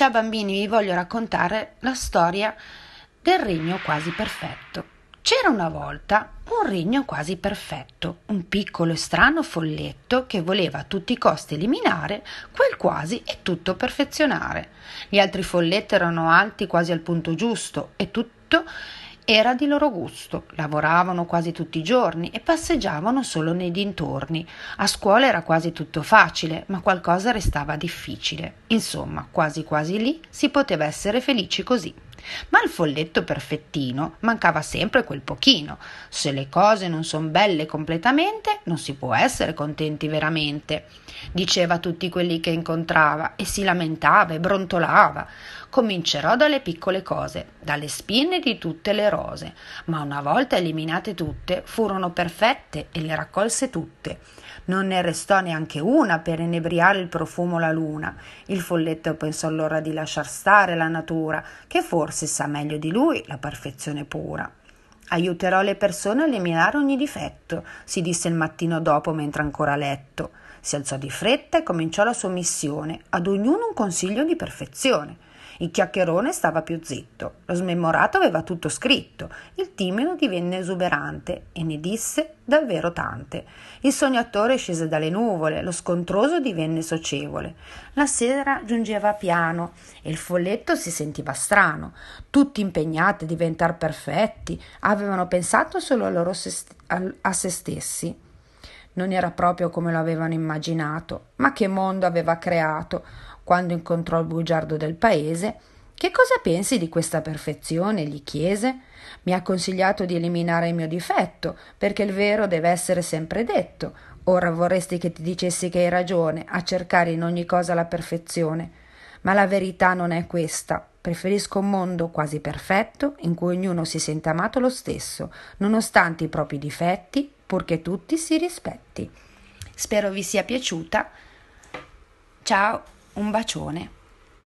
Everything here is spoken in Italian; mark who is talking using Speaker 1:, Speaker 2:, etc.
Speaker 1: Ciao bambini, vi voglio raccontare la storia del regno quasi perfetto. C'era una volta un regno quasi perfetto, un piccolo e strano folletto che voleva a tutti i costi eliminare quel quasi e tutto perfezionare. Gli altri folletti erano alti quasi al punto giusto e tutto era di loro gusto, lavoravano quasi tutti i giorni e passeggiavano solo nei dintorni. A scuola era quasi tutto facile, ma qualcosa restava difficile. Insomma, quasi quasi lì si poteva essere felici così. Ma al folletto perfettino mancava sempre quel pochino. Se le cose non son belle completamente, non si può essere contenti veramente. Diceva a tutti quelli che incontrava e si lamentava e brontolava. Comincerò dalle piccole cose, dalle spine di tutte le rose, ma una volta eliminate tutte, furono perfette e le raccolse tutte. Non ne restò neanche una per inebriare il profumo la luna. Il folletto pensò allora di lasciar stare la natura, che forse sa meglio di lui la perfezione pura. Aiuterò le persone a eliminare ogni difetto, si disse il mattino dopo mentre ancora a letto. Si alzò di fretta e cominciò la sua missione, ad ognuno un consiglio di perfezione. Il chiacchierone stava più zitto, lo smemorato aveva tutto scritto, il timido divenne esuberante e ne disse davvero tante. Il sognatore scese dalle nuvole, lo scontroso divenne socievole. La sera giungeva piano e il folletto si sentiva strano. Tutti impegnati a diventare perfetti, avevano pensato solo a, loro se st- a se stessi. Non era proprio come lo avevano immaginato, ma che mondo aveva creato quando incontrò il bugiardo del paese. Che cosa pensi di questa perfezione? gli chiese. Mi ha consigliato di eliminare il mio difetto, perché il vero deve essere sempre detto. Ora vorresti che ti dicessi che hai ragione a cercare in ogni cosa la perfezione. Ma la verità non è questa. Preferisco un mondo quasi perfetto in cui ognuno si senta amato lo stesso, nonostante i propri difetti, purché tutti si rispetti. Spero vi sia piaciuta. Ciao! Un bacione.